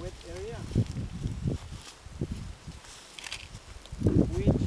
wet area which